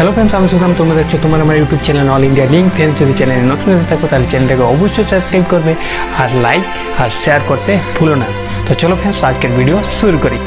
Hello friends আমি সুখাম তোমরা দেখছ তোমার আমার YouTube channel All India Link friends যদি চ্যানেলে নতুন হয়ে থাকো, তাহলে চ্যানেলটাকে অবশ্যই সাবস্ক্রাইব করবে আর লাইক আর শেয়ার করতে ভুলো না। তো চলো ফ্রেন্ডস আজকের ভিডিও শুরু করি।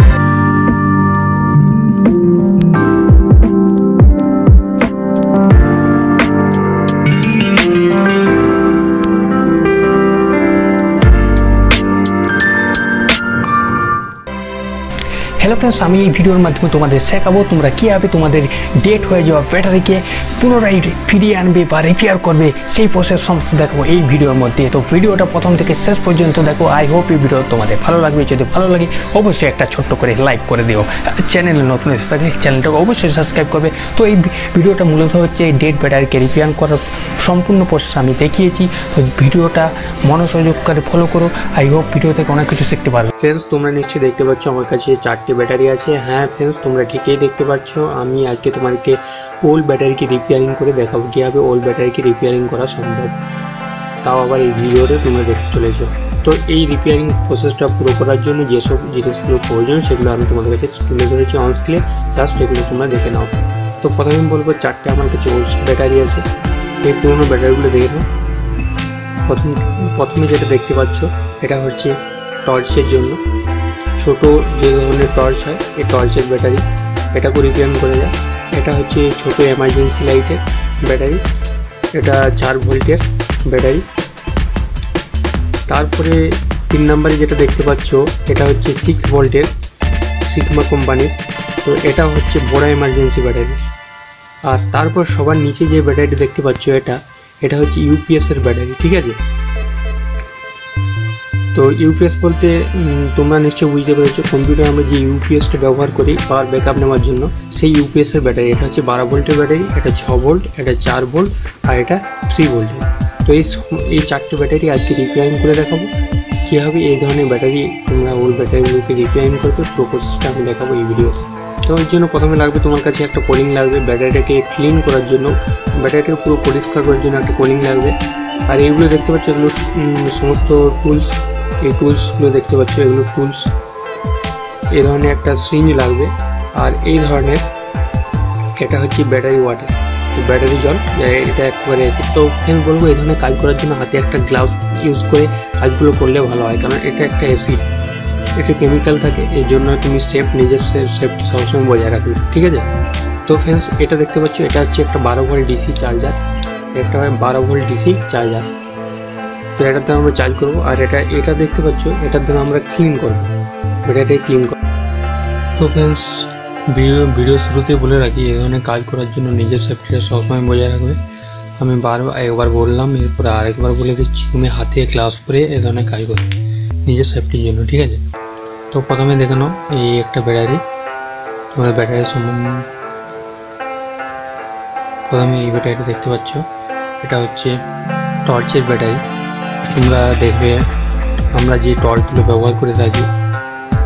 ফ্রেন্ডস আমি এই ভিডিওর মাধ্যমে তোমাদের শেখাবো তোমরা কীভাবে তোমাদের ডেট হয়ে যাওয়া ব্যাটারিকে পুনরায় ফিরিয়ে আনবে বা রিপেয়ার করবে, সেই প্রসেস সমস্ত দেখাবো এই ভিডিওর মধ্যে। তো ভিডিওটা প্রথম থেকে শেষ পর্যন্ত দেখো আই হোপ এই ভিডিও তোমাদের ভালো লাগবে। যদি ভালো লাগে, অবশ্যই একটা ছোট্ট করে লাইক করে দিও। চ্যানেলে নতুন এসে থাকলে চ্যানেলটাকে অবশ্যই সাবস্ক্রাইব করবে। তো এই ভিডিওটা মূলত হচ্ছে ডেট ব্যাটারিকে রিপেয়ার করার সম্পূর্ণ প্রসেস আমি দেখিয়েছি। তো ভিডিওটা মনোসংযোগ করে ফলো করো। আই হোপ ভিডিও থেকে অনেক কিছু শিখতে পারবে। ফ্রেন্ডস তোমরা নিশ্চয়ই দেখতে পাচ্ছ, আমার কাছে চারটে ব্যাটারি আছে। হ্যাঁ ফ্রেন্ডস তোমরা ঠিকই দেখতে পাচ্ছ আমি আজকে তোমাদেরকে ওল্ড ব্যাটারিকে রিপেয়ারিং করে দেখাবো, কীভাবে ওল্ড ব্যাটারিকে রিপেয়ারিং করা সম্ভব। তাও আবার এই ভিডিওতে তোমরা দেখতে চলেছো। তো এই রিপেয়ারিং প্রসেসটা পুরো করার জন্য যেসব জিনিসগুলো প্রয়োজন, সেগুলো আমি তোমাদের কাছে তুলে ধরেছি অন স্ক্রিনে জাস্ট এগুলো তোমরা দেখে নাও। তো প্রথমে বলব, চারটে আমার কাছে ওল্ড ব্যাটারি আছে। এই পুরোনো ব্যাটারিগুলো দেখে নাও। প্রথম, প্রথমে যেটা দেখতে পাচ্ছ, এটা হচ্ছে টর্চের জন্য। ছোট যে ধরনের টর্চ হয়, এই টর্চের ব্যাটারি এটাকে রিপেয়ার করে যায়। এটা হচ্ছে ছোট এমার্জেন্সি লাইটের ব্যাটারি এটা চার ভোল্টের ব্যাটারি তারপরে তিন নম্বরে যেটা দেখতে পাচ্ছ, এটা হচ্ছে সিক্স ভোল্টের সিগমা কোম্পানির তো এটা হচ্ছে বড় এমার্জেন্সি ব্যাটারি আর তারপর সবার নিচে যে ব্যাটারিটা দেখতে পাচ্ছ এটা এটা হচ্ছে ইউপিএস এর ব্যাটারি ঠিক আছে? তো ইউপিএস বলতে তোমরা নিশ্চয়ই বুঝতে পেরেছ কম্পিউটারে আমরা যে ইউপিএসটা ব্যবহার করি পাওয়ার ব্যাকআপ নেওয়ার জন্য, সেই ইউপিএসের ব্যাটারি এটা হচ্ছে বারো ভোল্টের ব্যাটারি এটা ছ ভোল্ট, এটা চার ভোল্ট আর এটা থ্রি ভোল্টের তো এই এই চারটে ব্যাটারি আজকে রিপেয়ারিং করে দেখাবো। কীভাবে এই ধরনের ব্যাটারি তোমরা ওল্ড ব্যাটারিগুলোকে রিপেয়ারিং করবে পুরো প্রসেসটা আমি দেখাবো এই ভিডিওতে তো এর জন্য প্রথমে লাগবে তোমার কাছে একটা কোলিং লাগবে ব্যাটারিটাকে ক্লিন করার জন্য। ব্যাটারিটাকে পুরো পরিষ্কার করার জন্য একটা কোলিং লাগবে। আর এইগুলো দেখতে পাচ্ছ, এগুলো সমস্ত টুলস এই টুলসগুলো দেখতে পাচ্ছ, এগুলো টুলস এই ধরনের একটা সিরিঞ্জ লাগবে, আর এই ধরনের এটা হচ্ছে ব্যাটারি ওয়াটার ব্যাটারি জল এটা একবারে তো ফ্রেন্ড বলব এই ধরনের কাজ করার জন্য হাতে একটা গ্লাভস ইউজ করে কাজগুলো করলে ভালো হয়, কারণ এটা একটা অ্যাসিড এটা কেমিক্যাল থাকে, এর জন্য তুমি সেফ নিজের সেফটি সবসময় বজায় রাখবে, ঠিক আছে? তো ফ্রেন্ডস এটা দেখতে পাচ্ছ, এটা হচ্ছে একটা বারো ভোল্ট ডিসি চার্জার একটা বারো ভোল্ট ডিসি চার্জার তো এটার দ্বারা আমরা চার্জ করব আর এটা এটা দেখতে পাচ্ছ এটার দ্বারা আমরা ক্লিন করব ব্যাটারি ক্লিন করব তো ফ্রেন্ডস ভিডিও ভিডিও শুরুতেই বলে রাখি, এই ধরনের কাজ করার জন্য নিজের সেফটিটা সবসময় বজায় রাখবে। আমি বারবার একবার বললাম, এরপরে আরেকবার বলে দিচ্ছি, তুমি হাতে গ্লাভস পরে এই ধরনের কাজ করবে নিজের সেফটির জন্য, ঠিক আছে? তো প্রথমে দেখে নাও, এই একটা ব্যাটারি তোমাদের ব্যাটারির সম্বন্ধে প্রথমে এই ব্যাটারিটা দেখতে পাচ্ছ, এটা হচ্ছে টর্চের ব্যাটারি তোমরা দেখবে আমরা যে টর্চগুলো ব্যবহার করে থাকি,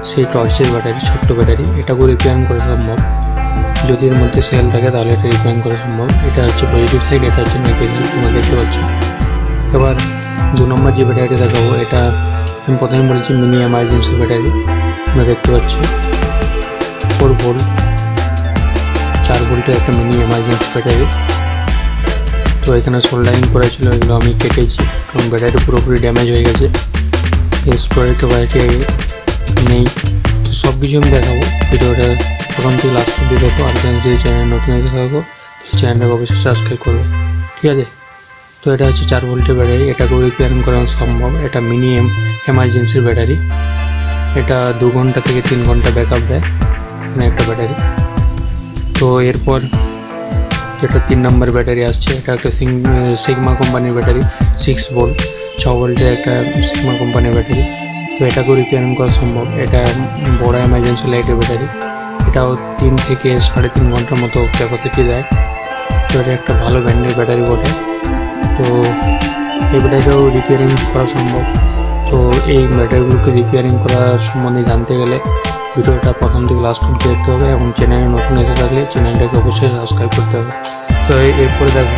সেই টর্চের ব্যাটারি, ছোট্ট ব্যাটারি, এটাকেও রিপেয়ারিং করা সম্ভব। যদি এর মধ্যে সেল থাকে, তাহলে এটা রিপেয়ারিং করা সম্ভব। এটা হচ্ছে পজিটিভ সাইড এটা হচ্ছে নেগেটিভ তোমরা দেখতে পাচ্ছ। এবার দু নম্বর যে ব্যাটারিটা দেখাবো, এটা আমি প্রথমে বলেছি মিনি এমার্জেন্সি ব্যাটারি। তোমরা দেখতে পাচ্ছ ফোর ভোল্ট চার ভোল্টের একটা মিনি এমার্জেন্সি ব্যাটারি। তো এখানে সোল্ডারিং করেছিল এগুলো আমি কেটেছি। কারণ ব্যাটারি পুরোপুরি ড্যামেজ হয়ে গেছে। স্টোরেজটা বাড়িতে নেই। তো সব কিছু আমি দেখাবো। ভিডিওটা প্রথম থেকে লাস্ট অব্দি দেখো। আর যদি চ্যানেল নতুন এসে থাকো চ্যানেলটাকে অবশ্যই সাবস্ক্রাইব করবে। ঠিক আছে? তো এটা হচ্ছে চার ভোল্টের ব্যাটারি এটাকেও রিপেয়ারিং করা সম্ভব। এটা মিনি এমার্জেন্সির ব্যাটারি এটা দু ঘণ্টা থেকে তিন ঘণ্টা ব্যাকআপ দেয়। মানে একটা ব্যাটারি তো এরপর যেটা তিন নম্বর ব্যাটারি আসছে, এটা একটা সিগমা কোম্পানির ব্যাটারি সিক্স ভোল্ট ছ ভোল্টের একটা সিগমা কোম্পানির ব্যাটারি তো এটাকেও রিপেয়ারিং করা সম্ভব। এটা বড় এমার্জেন্সি লাইটের ব্যাটারি এটাও তিন থেকে সাড়ে তিন ঘণ্টার মতো ক্যাপাসিটি দেয়। তো এটা একটা ভালো ব্র্যান্ডের ব্যাটারি বটে। তো এই ব্যাটারিটাও রিপেয়ারিং করা সম্ভব। তো এই ব্যাটারিগুলোকে রিপেয়ারিং করার সম্বন্ধে জানতে গেলে ভিডিওটা প্রথম থেকে লাস্ট অব্দি দেখতে হবে এবং চ্যানেলে নতুন এসে থাকলে চ্যানেলটাকে অবশ্যই সাবস্ক্রাইব করতে হবে। তো এরপরে দেখো।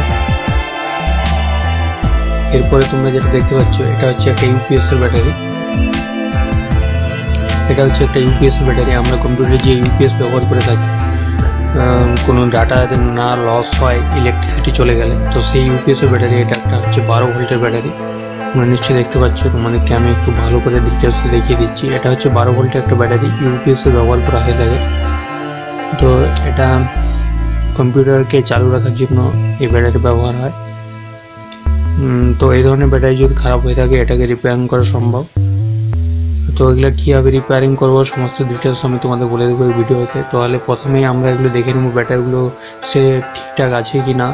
এরপরে তোমরা যেটা দেখতে পাচ্ছ, এটা হচ্ছে একটা ইউপিএস এর ব্যাটারি এটা হচ্ছে একটা ইউপিএস ব্যাটারি আমরা কম্পিউটারে যে ইউপিএস ব্যবহার করে থাকি কোনো ডাটা না লস হয় ইলেকট্রিসিটি চলে গেলে, তো সেই ইউপিএসের ব্যাটারি এটা একটা হচ্ছে বারো ভোল্টের ব্যাটারি তোমরা নিশ্চয়ই দেখতে পাচ্ছ তোমাদেরকে আমি একটু ভালো করে ডিটেলসে দেখিয়ে দিচ্ছি। এটা হচ্ছে বারো ভোল্টের একটা ব্যাটারি ইউপিএসে ব্যবহার করা হয়ে থাকে। তো এটা কম্পিউটারকে চালু রাখার জন্য এই ব্যাটারি ব্যবহার হয়। তো এই ধরনের ব্যাটারি যদি খারাপ হয়ে থাকে, এটাকে রিপেয়ারিং করা সম্ভব। তো এগুলো কীভাবে রিপেয়ারিং করব, সমস্ত ডিটেলস আমি তোমাদের বলে দেবো এই ভিডিওতে তাহলে প্রথমেই আমরা এগুলো দেখে নেব ব্যাটারিগুলো সে ঠিকঠাক আছে কি না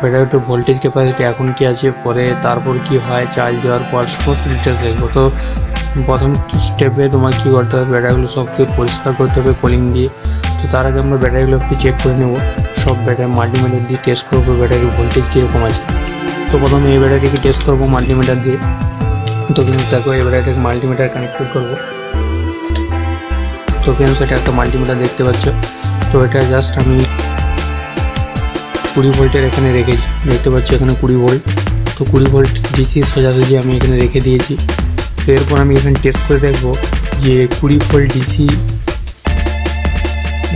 ব্যাটারিটার ভোল্টেজ ক্যাপাসিটি এখন কি আছে, পরে তারপর কি হয় চার্জ দেওয়ার পর সমস্ত ডিটেলস দেখব। তো প্রথম স্টেপে তোমার কী করতে হবে, ব্যাটারিগুলো সবকে পরিষ্কার করতে হবে কোলিং দিয়ে। তো তার আগে আমরা ব্যাটারিগুলো একটু চেক করে নেব। সব ব্যাটারি মাল্টিমিটার দিয়ে টেস্ট করব ব্যাটারির ভোল্টেজ কীরকম আছে। তো প্রথমে এই ব্যাটারিকে টেস্ট করব মাল্টিমিটার দিয়ে। তো ফ্রেন্ডস দেখো এবার এটাকে মাল্টিমিটার কানেক্টেড করব। তো ফ্রেন্ডস সেটা একটা মাল্টিমিটার দেখতে পাচ্ছ। তো এটা জাস্ট আমি কুড়ি ভোল্টের এখানে রেখেছি। দেখতে পাচ্ছি এখানে কুড়ি ভোল্ট। তো কুড়ি ভোল্ট ডিসি সোজাসুজি আমি এখানে রেখে দিয়েছি। তো এরপর আমি এখানে টেস্ট করে দেখব যে কুড়ি ভোল্ট ডিসি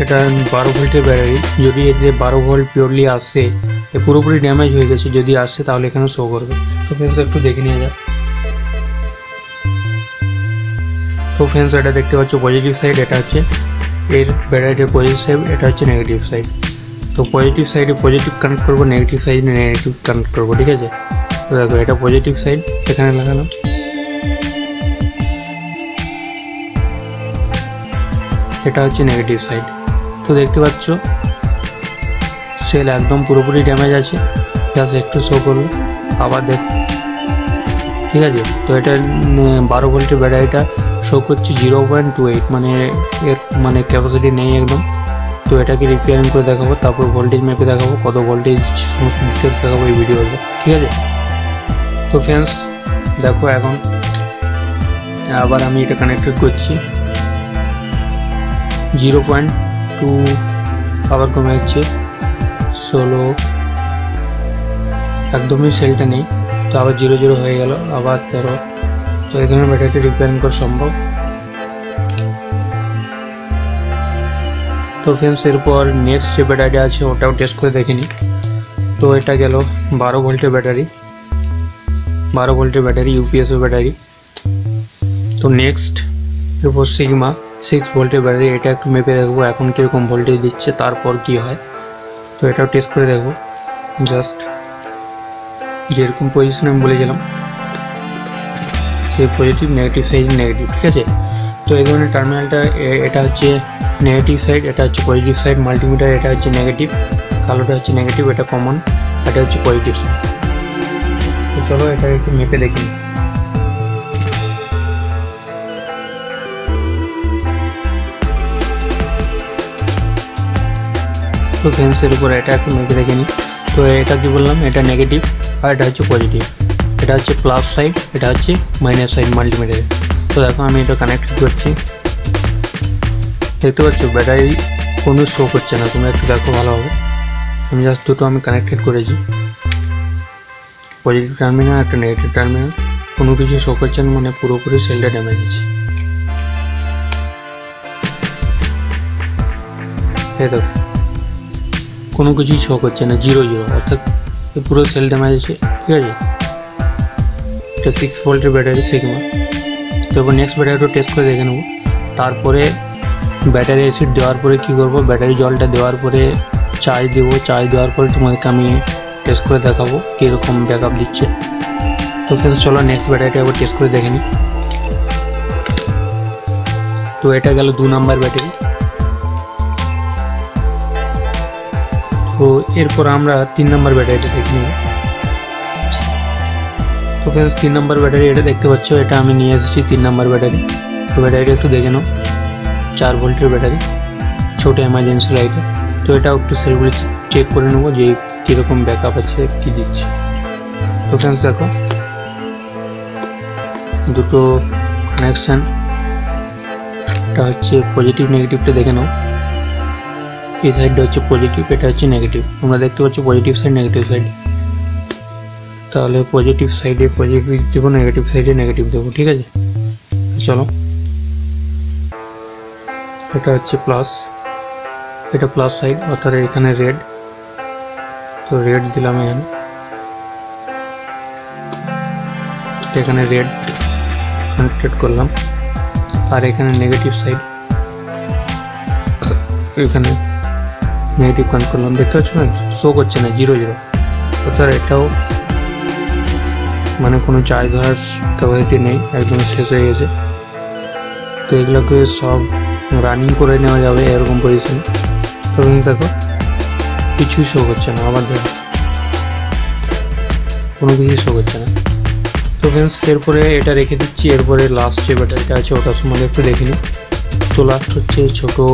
এটা বারো ভোল্টের ব্যাটারি যদি এতে বারো ভোল্ট পিওরলি আসে, এ পুরোপুরি ড্যামেজ হয়ে গেছে, যদি আসে তাহলে এখানে শো করবে। তো ফ্রেন্ডস একটু দেখে নিয়ে যাক তো ফ্রেন্ডস এটা দেখতে পাচ্ছ পজিটিভ সাইড এটা হচ্ছে এর ব্যাটারিটির পজিটিভ সাইড এটা হচ্ছে নেগেটিভ সাইড তো পজিটিভ সাইডে পজিটিভ কানেক্ট করব নেগেটিভ সাইডে নেগেটিভ কানেক্ট করব, ঠিক আছে? তো দেখো, এটা পজিটিভ সাইড এখানে লাগালাম। এটা হচ্ছে নেগেটিভ সাইড তো দেখতে পাচ্ছ সেল একদম পুরোপুরি ড্যামেজ আছে জাস্ট একটু শো করবে, আবার দেখ ঠিক আছে? তো এটা বারো ভোল্টের ব্যাটারিটা শো করছে জিরো পয়েন্ট টু এইট মানে এর মানে ক্যাপাসিটি নেই একদম। তো এটাকে রিপেয়ারিং করে দেখাবো, তারপর ভোল্টেজ মেপে দেখাবো, কত ভোল্টেজ সমস্ত দেখাবো এই ভিডিওতে ঠিক আছে? তো ফ্রেন্ডস দেখো এখন, আবার আমি এটা কানেক্টেড করছি। জিরো পয়েন্ট টু আবার কমে যাচ্ছে। ষোলো একদমই সেলটা নেই। তো আবার জিরো জিরো হয়ে গেল, আবার তেরো তো এখানে ব্যাটারিটা রিপেয়ারিং করা সম্ভব। তো ফ্রেন্ডস এরপর নেক্সট যে ব্যাটারি আছে, ওটাও টেস্ট করে দেখে নিই। তো এটা গেল বারো ভোল্টের ব্যাটারি বারো ভোল্টের ব্যাটারি ইউপিএসের ব্যাটারি তো নেক্সট এরপর সিগমা সিক্স ভোল্টের ব্যাটারি এটা একটু মেপে দেখব এখন কীরকম ভোল্টেজ দিচ্ছে, তারপর কি হয়। তো এটাও টেস্ট করে দেখব। জাস্ট যেরকম পজিশন আমি বলেছিলাম সেই পজিটিভ নেগেটিভ সাইড নেগেটিভ ঠিক আছে? তো এই ধরনের টার্মিনালটা এটা হচ্ছে নেগেটিভ সাইড এটা হচ্ছে পজিটিভ সাইড মাল্টিমিটার এটা হচ্ছে নেগেটিভ কালোটা হচ্ছে নেগেটিভ এটা কমন এটা হচ্ছে পজিটিভ সাইড তো চলো এটা একটু মেপে দেখি। তো ফ্রেন্ডসের উপর এটা একটু মেপে দেখে নিই তো এটা কি বললাম, এটা নেগেটিভ আর এটা হচ্ছে পজিটিভ এটা হচ্ছে প্লাস সাইড এটা হচ্ছে মাইনাস সাইড মাল্টিমিটারে তো দেখো আমি এটা কানেক্ট করছি। দেখতে পাচ্ছ ব্যাটারি কোনো শো করছে না। তোমরা একটু দেখো ভালোভাবে আমি জাস্ট দুটো আমি কানেক্টেড করেছি। পজিটিভ টার্মিনাল একটা নেগেটিভ টার্মিনাল কোনো কিছু শো করছে না মানে পুরোপুরি সেলটা ড্যামেজ আছে কোনো কিছুই শো করছে না জিরো জিরো অর্থাৎ পুরো সেল ড্যামেজ আছে ঠিক আছে? এটা সিক্স ভোল্টের ব্যাটারি সিগমা তো নেক্সট ব্যাটারিটা টেস্ট করে দেখে নেব। তারপরে ব্যাটারি অ্যাসিড দেওয়ার পরে কী করব? ব্যাটারি জলটা দেওয়ার পরে চার্জ দেবো। চার্জ দেওয়ার পরে তোমাদেরকে আমি টেস্ট করে দেখাবো কীরকম ব্যাক আপ দিচ্ছে। তো ফ্রেন্ডস চলো নেক্সট ব্যাটারিটা এবার টেস্ট করে দেখে নিই তো এটা গেল দু নাম্বার ব্যাটারি। তো এরপর আমরা তিন নাম্বার ব্যাটারিটা দেখে নেব। তো ফ্রেন্ডস তিন নাম্বার ব্যাটারি এটা দেখতে পাচ্ছ, এটা আমি নিয়ে এসেছি তিন নাম্বার ব্যাটারি। তো ব্যাটারিটা একটু দেখে নাও। চার ভোল্টের ব্যাটারি, ছোটো এমার্জেন্সি লাইটে তো এটাও একটু সেলগুলি চেক করে নেব যে কীরকম ব্যাকআপ আছে, কী দিচ্ছে। তো ফ্রেন্ডস দেখো, দুটো কানেকশান এটা হচ্ছে পজিটিভ নেগেটিভটা দেখে নাও। এই সাইডটা হচ্ছে পজিটিভ এটা হচ্ছে নেগেটিভ তোমরা দেখতে পাচ্ছ পজিটিভ সাইড নেগেটিভ সাইড তাহলে পজিটিভ সাইডে পজিটিভ দেবো নেগেটিভ সাইডে নেগেটিভ দেবো, ঠিক আছে? চলো। এটা হচ্ছে প্লাস এটা প্লাস সাইড অর্থাৎ এখানে রেড তো রেড দিলাম এখানে। এখানে রেড কানেক্টেড করলাম। আর এখানে নেগেটিভ সাইড এখানে নেগেটিভ কানেক্ট করলাম। দেখতে পাচ্ছ না? শো করছে না জিরো জিরো অর্থাৎ এটাও মানে কোনো চার্জ ধরার ক্যাপাসিটি নেই, একদম শেষ হয়ে গেছে। তো এগুলোকে সব রানিং করে নেওয়া যাবে এরকম পজিশনে তবে দেখো, কিছুই শো করছে না, আবার দেখো। কোনো কিছুই শো করছে না। তো ফ্রেন্ডস এরপরে এটা রেখে দিচ্ছি। এরপরে লাস্ট যে ব্যাটারিটা আছে ওটা সম্বন্ধে একটু দেখে নিই। তো লাস্ট হচ্ছে ছোটো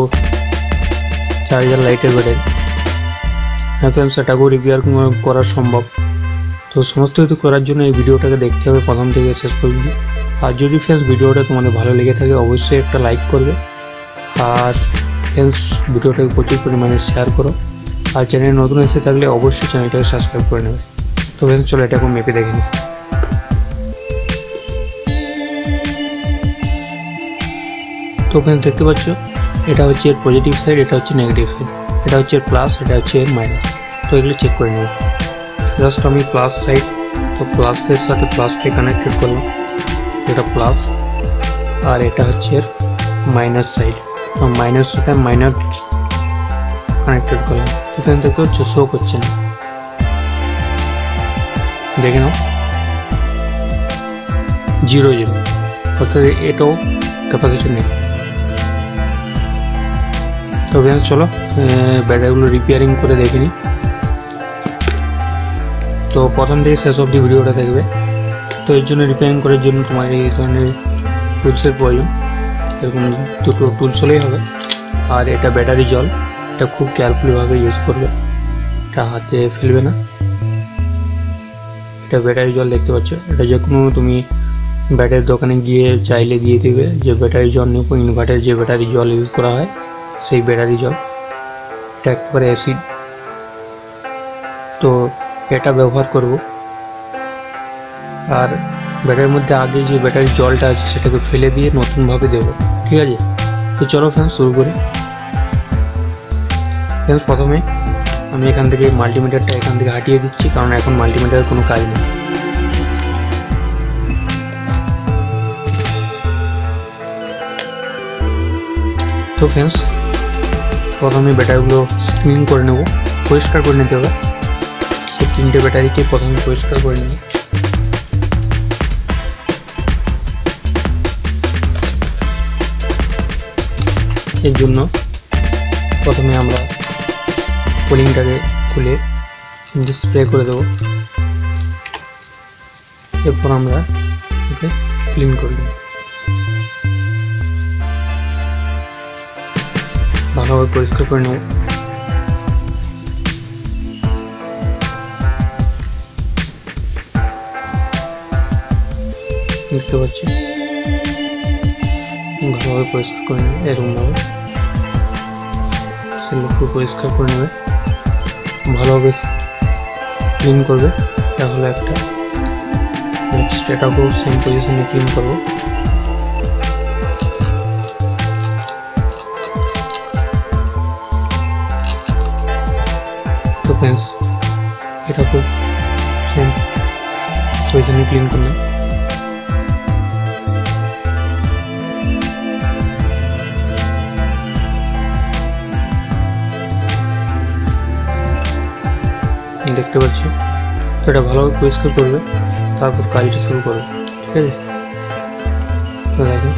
চার্জার লাইটের ব্যাটারি। হ্যাঁ ফ্রেন্ডস এটাকেও রিপেয়ার করা সম্ভব। তো সমস্ত কিছু করার জন্য এই ভিডিওটাকে দেখতে হবে প্রথম থেকে শেষ পর্যন্ত। আর যদি ফ্রেন্ডস ভিডিওটা তোমাদের ভালো লেগে থাকে, অবশ্যই একটা লাইক করবে। আর ফ্রেন্ডস ভিডিওটাকে প্রচুর পরিমাণে শেয়ার করো। আর চ্যানেল নতুন এসে থাকলে অবশ্যই চ্যানেলটাকে সাবস্ক্রাইব করে নেবে। তো চলো এটা এখন মেপে দেখে নিই। তো ফ্রেন্ডস দেখতে পাচ্ছ, এটা হচ্ছে এর পজিটিভ সাইড এটা হচ্ছে নেগেটিভ সাইড এটা হচ্ছে এর প্লাস এটা হচ্ছে এর মাইনাস তো এগুলো চেক করে নেব। জাস্ট আমি প্লাস সাইড তো প্লাসের সাথে প্লাসটাই কানেক্টেড করলাম। এটা প্লাস আর এটা হচ্ছে এর মাইনাস সাইড মাইনাস সাথে মাইনাস কানেক্টেড করলাম। এখান থেকে হচ্ছে শো করছে না। দেখে নাও। জিরো জিরো অর্থাৎ এটাও ক্যাপাসিটি নেই। তো ফ্রেন্ডস চলো ব্যাটারিগুলো রিপেয়ারিং করে দেখে নিই। তো প্রথম থেকে শেষ অবধি ভিডিওটা দেখবে। তো এর জন্য রিপেয়ারিং করার জন্য তোমার এই ধরনের টুলসের প্রয়োজন। এরকম দুটো টুলস হলেই হবে। আর এটা ব্যাটারি জল, এটা খুব কেয়ারফুলিভাবে ইউজ করবে। এটা হাতে ফেলবে না। এটা ব্যাটারি জল দেখতে পাচ্ছ। এটা যে কোনো তুমি ব্যাটারির দোকানে গিয়ে চাইলে দিয়ে দিবে, যে ব্যাটারি জল নেব ইনভার্টার যে ব্যাটারি জল ইউজ করা হয়, সেই ব্যাটারি জল। এটা একবারে অ্যাসিড তো এটা ব্যবহার করব। আর ব্যাটারির মধ্যে আগে যে ব্যাটারির জলটা আছে সেটাকে ফেলে দিয়ে নতুনভাবে দেবো, ঠিক আছে? তো চলো ফ্রেন্ডস শুরু করি। ফ্রেন্ডস প্রথমে আমি এখান থেকে মাল্টিমিটারটা এখান থেকে হাটিয়ে দিচ্ছি, কারণ এখন মাল্টিমিটারের কোনো কাজ নেই। তো ফ্রেন্ডস প্রথমে ব্যাটারিগুলো ক্লিন করে নেব, পরিষ্কার করে নিতে হবে। তিনটে ব্যাটারিকে প্রথমে পরিষ্কার করে নেব এর জন্য প্রথমে আমরা কুলিংটাকে খুলে স্প্রে করে দেবো। এরপর আমরা ওকে ক্লিন করে দেবো। ভালোভাবে পরিষ্কার করে নেব। দেখতে পাচ্ছি ভালোভাবে পরিষ্কার করে নেবে এরকমভাবে সেগুলো পরিষ্কার করে নেবে ভালোভাবে ক্লিন করবে তাহলে একটা নেক্সট এটাকেও সেম পজিশনে ক্লিন করব তো ফ্রেন্ডস এটাকেও সেম পজিশনে ক্লিন করলাম দেখতে পাচ্ছ। তো এটা ভালোভাবে পরিষ্কার করবে, তারপর কাজটা শুরু করবে। ঠিক আছে? তো দেখো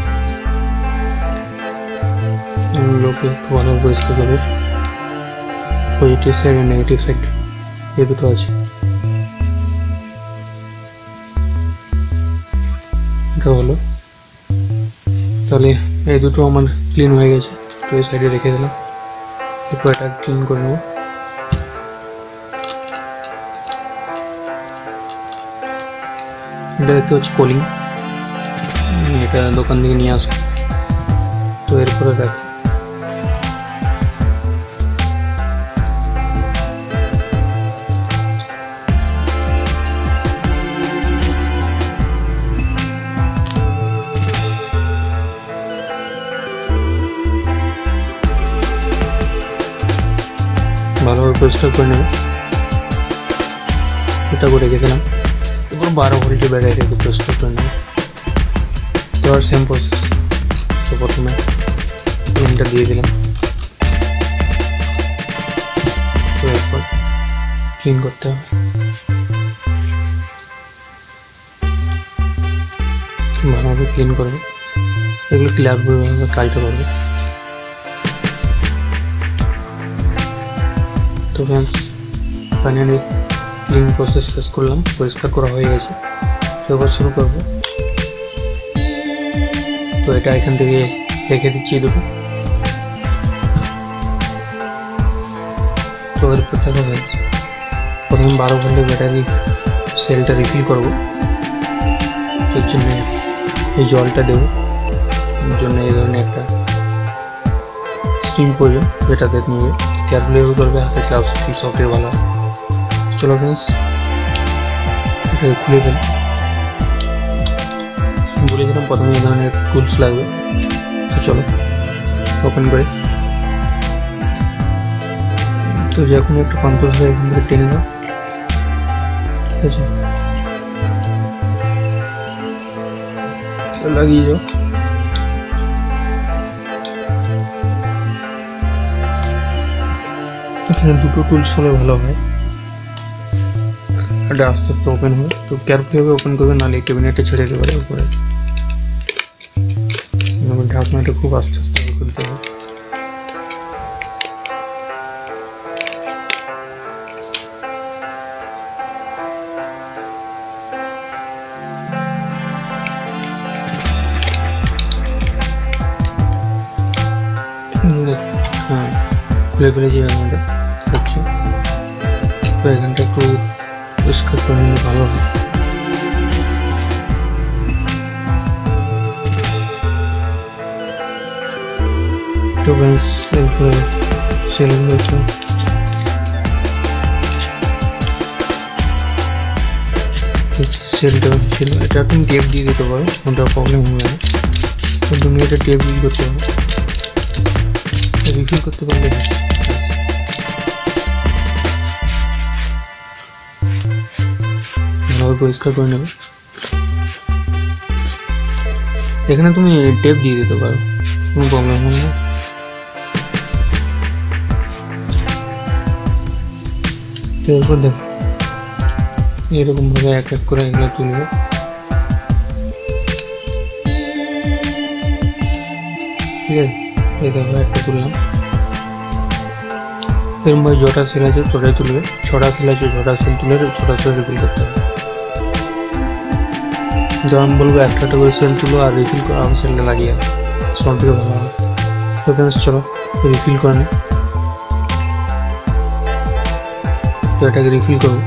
লোকে একটু ভালোভাবে পরিষ্কার করবে। পজিটিভ সাইড আর নেগেটিভ সাইড এই দুটো আছে। এটা হলো। তাহলে এই দুটো আমার ক্লিন হয়ে গেছে। তো এই সাইডে রেখে দিলাম। এরপর এটা ক্লিন করে নেব। এটা দেখতে হচ্ছে কলিং। এটা দোকান থেকে নিয়ে আসো তো এরপরে দেখো। পরিষ্কার করে নেবে এটা করে দিলাম এবার বারো ভোল্টের ব্যাটারি রেখে পরিষ্কার করে নেবে এবার সেম প্রসেস তো প্রথমে রুমটা দিয়ে দিলাম। তো এরপর ক্লিন করতে হবে। ভালোভাবে ক্লিন করবে এগুলো ভাবে কাজটা করবে। তো ফ্রেন্ডস ফাইনালি ক্লিন প্রসেস শেষ করলাম, পরিষ্কার করা হয়ে গেছে। তো এবার শুরু করব। তো এটা এখান থেকে রেখে দিচ্ছি দুটো। তো এরপর দেখো ফ্রেন্ডস প্রথমে বারো ভোল্টের ব্যাটারি সেলটা রিফিল করব। এর জন্য এই জলটা দেবো। এর জন্য এই ধরনের একটা স্টিম প্রয়োজন, যেটাতে নিয়ে কেয়ারফুলি করবে, হাতে গ্লাভস সফটওয়্যার ভালো হয় চলো ফ্রেন্ডস এটা খুলে ফেল। বলেছিলাম প্রথমে এই ধরনের টুলস লাগবে। তো চলো ওপেন করে। তো যখন একটু কন্ট্রোল হয়ে এখান থেকে টেনে দাও ঠিক আছে? লাগিয়ে যাও। এখানে দুটো টুলস হলে ভালো হয়। এটা আস্তে আস্তে ওপেন হবে তো কেয়ারফুলি ভাবে ওপেন করবে নাহলে ক্যাবিনেটে ছেড়ে দিতে পারে উপরে ঢাকনাটা খুব আস্তে আস্তে খুলতে হবে হ্যাঁ খুলে ফেলেছি এখানটা হচ্ছে তো এখানটা একটু সেলগুলোকে সেলটা ছিল এটা তুমি টেপ দিয়ে দিতে পারো কোনটা প্রবলেম হবে না তো তুমি এটা টেপ ইউজ করতে পারো রিফিল করতে পারলে ভালোভাবে পরিষ্কার করে নেবে এখানে তুমি টেপ দিয়ে দিতে পারো কোনো প্রবলেম হবে না এরপর দেখো এরকমভাবে এক এক করে এগুলো তুলবে ঠিক আছে এই দেখো একটা তুললাম এরকমভাবে জটা সেল আছে জটাই তুলবে ছটা সেল আছে ছটা সেল তুলে ছটা সেল রিফিল করতে হবে যেমন বলব একটা একটা করে সেল তুলো আর রিফিল করো আবার সেলটা লাগিয়ে সব থেকে ভালো হবে তো ফ্রেন্ডস চলো রিফিল করে তো এটাকে রিফিল করব।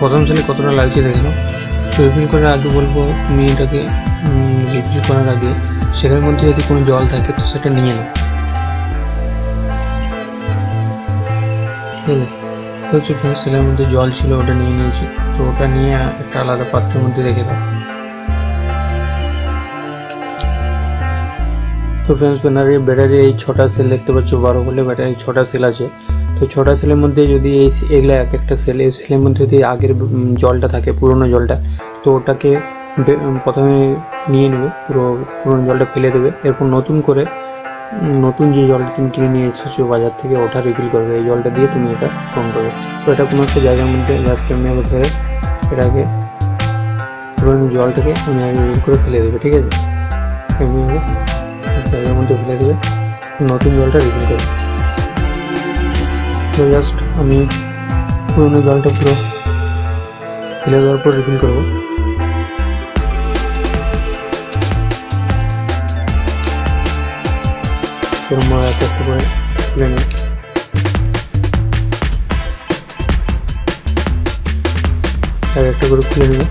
প্রথম সালে কতটা লাগছে দেখে নাও তো রিফিল করার আগে বলব তুমি রিফিল করার আগে সেটার মধ্যে যদি কোনো জল থাকে তো সেটা নিয়ে নাও। ঠিক সেলের মধ্যে জল ছিল, ওটা নিয়ে নিয়েছি। তো ওটা নিয়ে একটা আলাদা পাত্রের মধ্যে রেখে দাও। তো ফ্রেন্ডস ব্যানারি ব্যাটারি এই ছটা সেল দেখতে পাচ্ছ, বারো বলে ব্যাটারি ছটা সেল আছে। তো ছটা সেলের মধ্যে যদি এই এগুলো এক একটা সেল এই সেলের মধ্যে যদি আগের জলটা থাকে, পুরনো জলটা, তো ওটাকে প্রথমে নিয়ে নেবে, পুরো পুরনো জলটা ফেলে দেবে। এরপর নতুন করে নতুন যে জলটা তুমি কিনে নিয়ে এসেছ বাজার থেকে, ওটা রিফিল করবে এই জলটা দিয়ে তুমি এটা ফোন করবে। তো এটা কোনো একটা জায়গার মধ্যে জাস্ট ধরে, এটাকে পুরনো জলটাকে এমনি করে ফেলে দেবে, ঠিক আছে? এমনিভাবে জায়গার মধ্যে নতুন জলটা রিফিল করবে। তো জাস্ট আমি পুরনো জলটা পুরো ফেলে দেওয়ার পর রিফিল করব। একটা করে তুলে একটা করে খুলে নেব।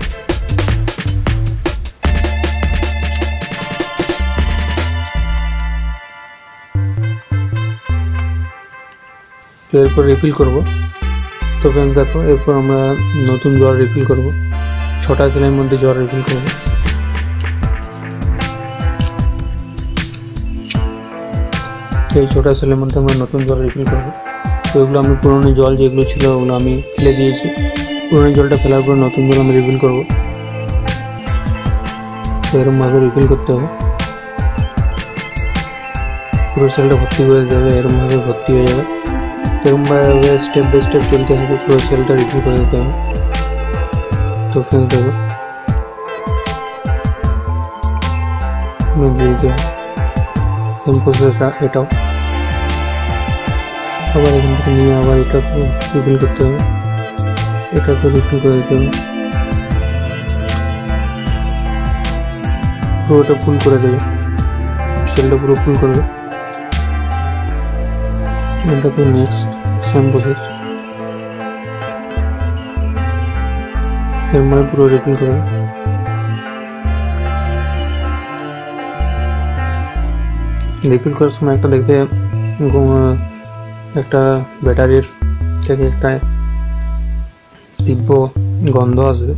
তো এরপর রিফিল করব। তো ফ্রেন্ডস দেখো, এরপর আমরা নতুন জল রিফিল করব। ছটা সেলের মধ্যে জল রিফিল করব। সেই ছোটো সেলের মধ্যে আমরা নতুন জল রিফিল করব। তো এগুলো আমি পুরনো জল যেগুলো ছিল, ওগুলো আমি ফেলে দিয়েছি। পুরনো জলটা ফেলার পর নতুন জল আমি রিফিল করব। তো এরকমভাবে রিফিল করতে হবে। পুরো সেলটা ভর্তি করে দেবে এরকমভাবে ভর্তি হয়ে যাবে। এরকমভাবে স্টেপ বাই স্টেপ চলতে হবে, পুরো সেলটা রিফিল করে দিতে হবে। তো ফেলে দেবো। সেম প্রসেসটা এটাও। আবার এখান থেকে নিয়ে আবার এটা রিফিল করতে হবে। এটাকে রিফিল করে দিতে হবে। পুরোটা ফুল করে দেবে। সেলটা পুরো ফুল করবে এটাকে নেক্সট এর মানে পুরো রিফিল করবে রিফিল করার সময় একটা দেখবে একটা ব্যাটারির থেকে একটা তীব্র গন্ধ আসবে।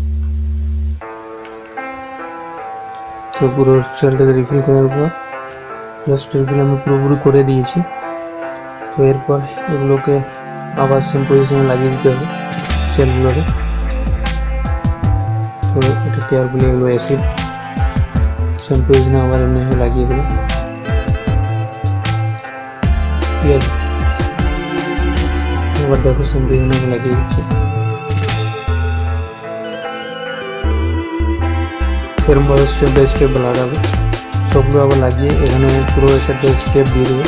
তো পুরো সেলটাকে রিফিল করার পর জাস্ট রিফিল আমি পুরোপুরি করে দিয়েছি। তো এরপর এগুলোকে আবার সেম পজিশনে লাগিয়ে দিতে হবে সেলগুলোকে তো এটা কেয়ারফুলি এগুলো অ্যাসিড সেম পজিশনে আবার এমনি লাগিয়ে দেবো ঠিক আছে এবার দেখো সেম পজিশনে আমি লাগিয়ে দিচ্ছি এরকমভাবে স্টেপ বাই স্টেপ লাগাবো সবগুলো আবার লাগিয়ে এখানে পুরো একটা স্টেপ দিয়ে দেবো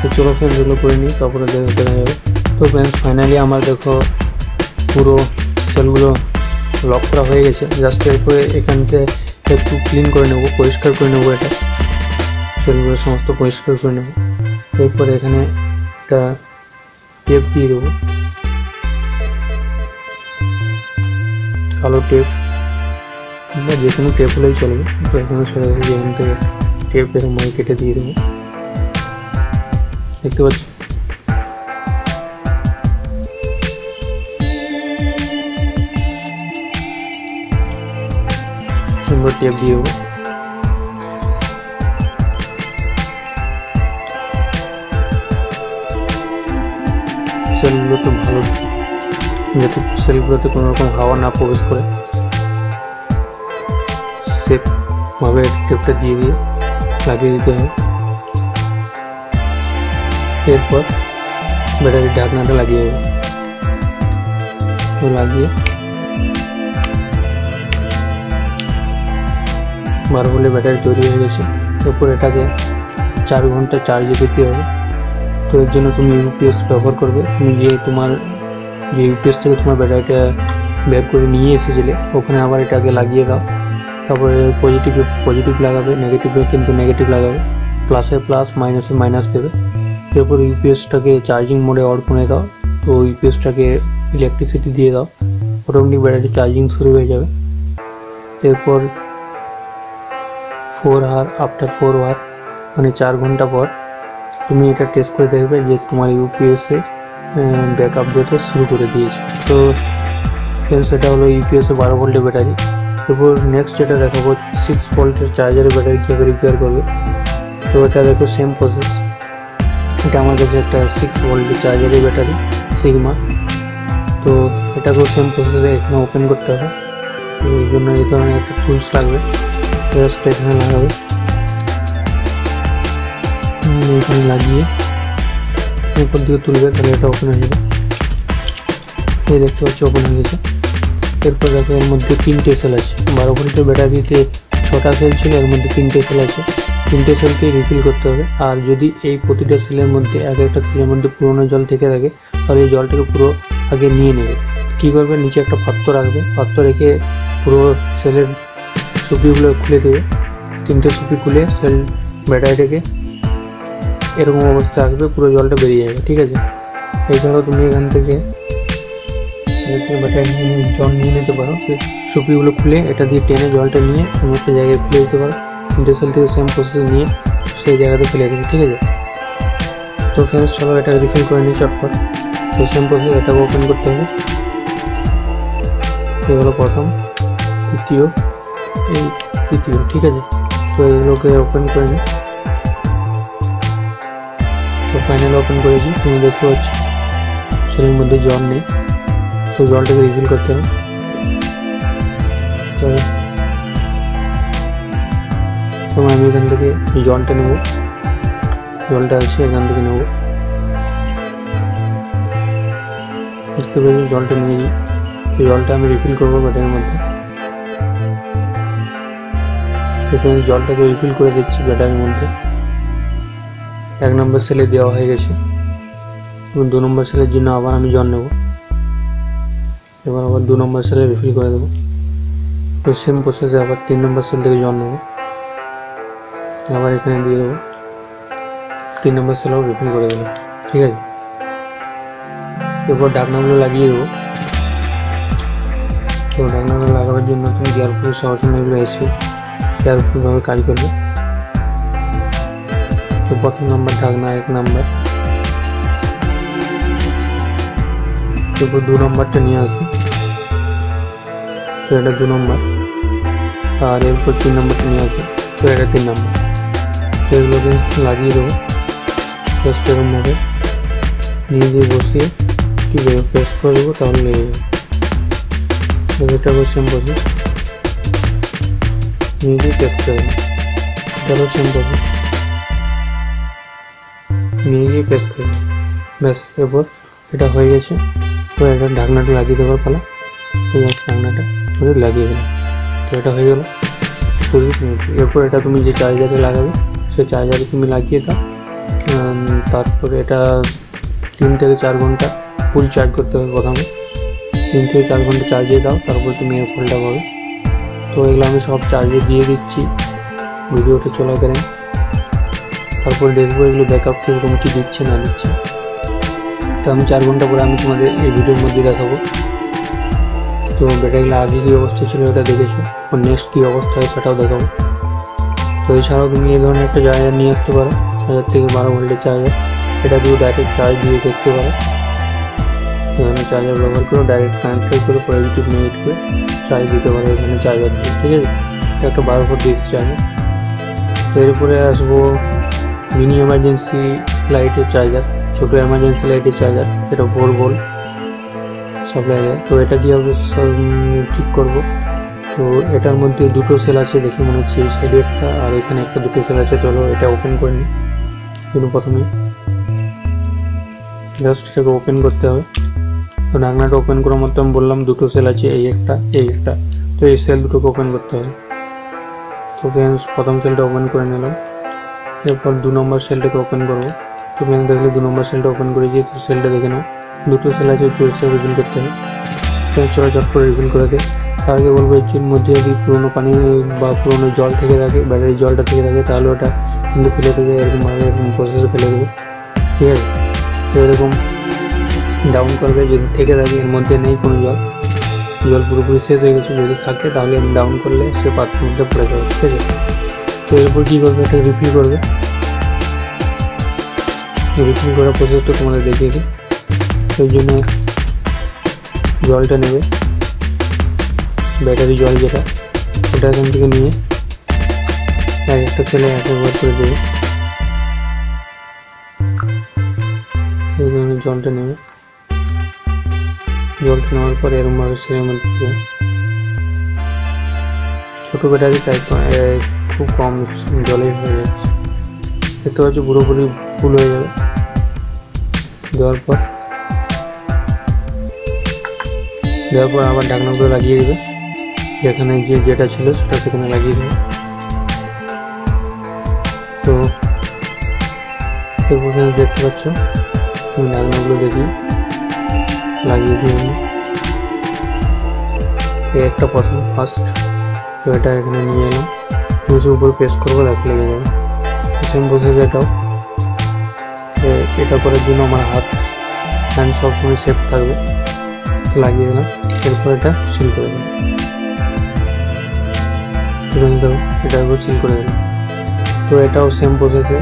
তো চলো ফ্রেন্ডস এগুলো করে নিই তারপরে দেখা দেখা যাবে তো ফ্রেন্ডস ফাইনালি আমার দেখো পুরো সেলগুলো লক করা হয়ে গেছে। জাস্ট এরপরে এখান থেকে একটু ক্লিন করে নেব, পরিষ্কার করে নেব এটা। সেলগুলো সমস্ত পরিষ্কার করে নেব। এরপরে এখানে একটা টেপ দিয়ে দেবো। কালো টেপ বা যে কোনো টেপ হলেই চলবে তো এখানে সেটা যেখান থেকে টেপ এরকম কেটে দিয়ে দেবো। দেখতে পাচ্ছি? সুন্দর টেপ দিয়ে দেবো সেলগুলোতে ভালো যাতে সেলগুলোতে কোনো রকম হাওয়া না প্রবেশ করে সেভাবে টেপটা দিয়ে দিয়ে লাগিয়ে দিতে হবে এরপর ব্যাটারির ঢাকনাটা লাগিয়ে দেবো তো লাগিয়ে বারো বলে ব্যাটারি তৈরি হয়ে গেছে। এরপর এটাকে চার ঘণ্টা চার্জে দিতে হবে। তো এর জন্য তুমি ইউপিএস ব্যবহার করবে। তুমি যে তোমার, যে ইউপিএস থেকে তোমার ব্যাটারিটা বের করে নিয়ে এসেছিলে, ওখানে আবার এটাকে লাগিয়ে দাও। তারপরে পজিটিভ পজিটিভ লাগাবে নেগেটিভে কিন্তু নেগেটিভ লাগাবে। প্লাসে প্লাস মাইনাসে মাইনাস দেবে। এরপর ইউপিএসটাকে চার্জিং মোডে অন করে দাও। তো ইউপিএসটাকে ইলেকট্রিসিটি দিয়ে দাও। অটোমেটিক ব্যাটারি চার্জিং শুরু হয়ে যাবে। এরপর four hour after four hour মানে চার ঘণ্টা পর তুমি এটা টেস্ট করে দেখবে যে তোমার ইউপিএসে ব্যাকআপ দিতে শুরু করে দিয়েছে। তো সেটা হলো ইউপিএসে বারো ভোল্টের ব্যাটারি। এরপর নেক্সট যেটা দেখাবো সিক্স ভোল্টের চার্জারের ব্যাটারি কীভাবে রিপেয়ার করবে। তো এটা দেখো সেম প্রসেস এটা আমার কাছে একটা সিক্স ভোল্টের চার্জারের ব্যাটারি সিগমা তো এটাকেও সেম প্রসেসে এখানে ওপেন করতে হবে। তো এই জন্য এই ধরনের একটা টুলস লাগবে। জাস্ট এখানে লাগাবে এখানে লাগিয়ে উপর দিকে তুলবে তাহলে এটা ওপেন হয়ে যাবে এই দেখতে পাচ্ছি ওপেন হয়ে গেছে এরপর দেখো এর মধ্যে তিনটে সেল আছে বারো ভোল্টের ব্যাটারিতে ছটা সেল ছিল এর মধ্যে তিনটে সেল আছে তিনটে সেলকেই রিফিল করতে হবে আর যদি এই প্রতিটা সেলের মধ্যে এক একটা সেলের মধ্যে পুরোনো জল থেকে থাকে তাহলে এই জলটাকে পুরো আগে নিয়ে নেবে কী করবে নিচে একটা পাত্র রাখবে পাত্র রেখে পুরো সেলের সুপিগুলো খুলে দেবে। তিনটে সুপি খুলে সেল ব্যাটারিটাকে এরকম অবস্থা আসবে, পুরো জলটা বেরিয়ে যাবে, ঠিক আছে? এই এছাড়াও তুমি এখান থেকে ব্যাটারি জল নিয়ে নিতে পারো। সুপিগুলো খুলে এটা দিয়ে টেনে জলটা নিয়ে অন্য একটা জায়গায় ফেলে দিতে পারো। তিনটে সেল থেকে সেম প্রসেস নিয়ে সেই জায়গাতে ফেলে দেবে, ঠিক আছে? তো ফ্রেন্ডস চলো এটা রিফিল করে নিই চটপট। তো সেম প্রসেস এটাকে ওপেন করতে হবে। এই হলো প্রথম তৃতীয় এই তৃতীয় ঠিক আছে তো এগুলোকে ওপেন করে নিই তো ফাইনাল ওপেন করেছি তুমি দেখতে পাচ্ছ সেলের মধ্যে জল নেই তো জলটাকে রিফিল করতে হবে তো তো আমি এখান থেকে জলটা নেব জলটা আছে এখান থেকে নেব দেখতে পাচ্ছি জলটা নিয়েছি এই জলটা আমি রিফিল করব ব্যাটারির মধ্যে এখানে জলটাকে রিফিল করে দিচ্ছি ব্যাটারির মধ্যে। এক নম্বর সেলে দেওয়া হয়ে গেছে। এবং দু নম্বর সেলের জন্য আবার আমি জল নেব। এবার আবার দু নম্বর সেলে রিফিল করে দেবো। তো সেম প্রসেসে আবার তিন নম্বর সেল থেকে জল নেব। আবার এখানে দিয়ে দেবো। তিন নম্বর সেলেও রিফিল করে দিলাম। ঠিক আছে? এরপর ঢাকনাগুলো লাগিয়ে দেবো। তো ঢাকনাগুলো লাগানোর জন্য তুমি গিয়ারফুল সবসময় এগুলো এসে কেয়ারফুলভাবে কাজ করবে তো প্রথম নাম্বার ঢাকনা এক নাম্বার এরপর দু নম্বরটা নিয়ে আসি তো এটা দু নম্বর আর এরপর তিন নম্বরটা নিয়ে আসি তো এটা তিন নম্বর তো এগুলোকে লাগিয়ে দেবো জাস্ট এরকমভাবে নিয়ে দিয়ে বসিয়ে কী দেবো প্রেস করে দেবো তাহলে লেগে যাবে এটা সেম প্রসেস সেম প্রসেস নিয়ে গিয়ে করে দেবো ব্যাস এরপর এটা হয়ে গেছে তো এটা ঢাকনাটা লাগিয়ে দেওয়ার পালা ঢাকনাটা লাগিয়ে দিলাম তো এটা হয়ে গেল চল্লিশ মিনিট এরপর এটা তুমি যে চার্জারে লাগাবে সেই চার্জারে তুমি লাগিয়ে দাও তারপরে এটা তিন থেকে চার ঘণ্টা ফুল চার্জ করতে হবে প্রথমে তিন থেকে চার ঘণ্টা চার্জে দাও তারপর তুমি এর ফলটা পাবে তো এগুলো আমি সব চার্জে দিয়ে দিচ্ছি। ভিডিওটা চলাকালীন তারপর দেখব এগুলো ব্যাকআপ কীরকম কী দিচ্ছে, না দিচ্ছে। তো আমি চার ঘণ্টা পরে আমি তোমাদের এই ভিডিওর মধ্যে দেখাবো। তো ব্যাটারিগুলো আগে কী অবস্থা ছিল ওটা দেখেছ? ও নেক্সট কী অবস্থা হয় সেটাও দেখাবো। তো এছাড়াও তুমি এই ধরনের একটা চার্জার নিয়ে আসতে পারো। হাজার থেকে বারো ভোল্টের চার্জার এটা দিয়ে ডাইরেক্ট চার্জ দিয়ে দেখতে পারো। এখানে চার্জার ব্যবহার করে ডাইরেক্ট কানেক্ট করে পজিটিভ নেগেটিভে চার্জ দিতে পারো এখানে চার্জার দিয়ে, ঠিক আছে? একটা বারো ভোল্ট ডিসি চার্জার এরপরে আসব মিনি এমার্জেন্সি লাইটের চার্জার ছোটো এমার্জেন্সি লাইটের চার্জার এটা ফোর ভোল্ট সাপ্লাই দেয়। তো এটা কীভাবে ঠিক করব। তো এটার মধ্যে দুটো সেল আছে দেখে মনে হচ্ছে এই সাইডে একটা, আর এখানে একটা দুটো সেল আছে। চলো এটা ওপেন করে নিই। প্রথমে। জাস্ট এটাকে ওপেন করতে হবে। তো ঢাকনাটা ওপেন করার মতো আমি বললাম, দুটো সেল আছে, এই একটা এই একটা। তো এই সেল দুটোকে ওপেন করতে হবে। তো ফ্রেন্ডস প্রথম সেলটা ওপেন করে নিলাম। এরপর দু নম্বর সেলটাকে ওপেন করব। তো ফ্রেন্ডস দেখলে দু নম্বর সেলটা ওপেন করেছি তো সেলটা দেখে নাও। দুটো সেল আছে সেল রিভিল করতে হবে। চড়া চট করে রিভিল করে দেয় তার আগে বলব, এর মধ্যে যদি পুরোনো পানি বা পুরোনো জল থেকে থাকে ব্যাটারির জলটা থেকে থাকে, তাহলে ওটা কিন্তু ফেলে দেবে এরকমভাবে এরকম প্রসেসে ফেলে দেবে। ঠিক আছে? তো এরকম ডাউন করবে, যদি থেকে থাকে এর মধ্যে নেই কোনো জল। জল পুরোপুরি শেষ হয়ে গেছে, যদি থাকে তাহলে ডাউন করলে সে পাত্রের মধ্যে পড়ে যাবে, ঠিক আছে? তো এরপর কী করবে? এটা রিফিল করবে। রিফিল করার প্রসেসটা তোমাদের দেখিয়ে দিই। সেই জন্য জলটা নেবে। ব্যাটারি জল যেটা, ওটা এখান থেকে নিয়ে এক একটা ছেলে এক একবার করে দেবে। এই ধরনের জলটা নেবে। জলটা নেওয়ার পরে এরকমভাবে সেলের মধ্যে ছোটো ব্যাটারি তাই খুব কম জলেই হয়ে যাচ্ছে। দেখতে পাচ্ছ পুরোপুরি ফুল হয়ে যাবে দেওয়ার পর দেওয়ার পর আবার ঢাকনাগুলো লাগিয়ে দেবে। যেখানে যে যেটা ছিল সেটা সেখানে লাগিয়ে দেবে। তো এরপর দেখতে পাচ্ছ। আমি ঢাকনাগুলো দেখি। লাগিয়ে দিয়ে আমি। একটা প্রথম ফার্স্ট তো এটা এখানে নিয়ে এলাম। নিচে উপর প্রেস করব দেখতে লেগে যাবে। সেম প্রসেস এটাও এটা করার জন্য আমার হাত হ্যান্ড সবসময় সেফ থাকবে। লাগিয়ে দিলাম। এরপর এটা সিল করে দিলাম। তুলে দাও এটা একবার সিল করে দিলাম। তো এটাও সেম প্রসেসে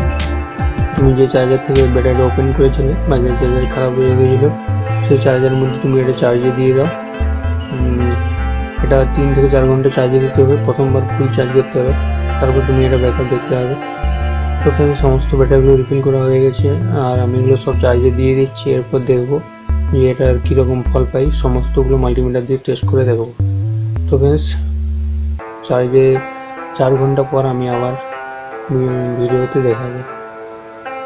তুমি যে চার্জার থেকে ব্যাটারি ওপেন করেছিলে বা যে চার্জার খারাপ হয়ে গিয়েছিল সেই চার্জারের মধ্যে তুমি এটা চার্জে দিয়ে দাও। এটা তিন থেকে চার ঘণ্টা চার্জে দিতে হবে। প্রথমবার ফুল চার্জ করতে হবে। তারপর তুমি এটা ব্যাকআপ দেখতে হবে তো ফ্রেন্ড সমস্ত ব্যাটারিগুলো রিফিল করা হয়ে গেছে। আর আমি এগুলো সব চার্জে দিয়ে দিচ্ছি। এরপর দেখব যে এটার কীরকম ফল পাই। সমস্তগুলো মাল্টিমিটার দিয়ে টেস্ট করে দেখব। তো ফ্রেন্ডস চার্জে চার ঘণ্টা পর আমি আবার ভিডিওতে দেখাবো।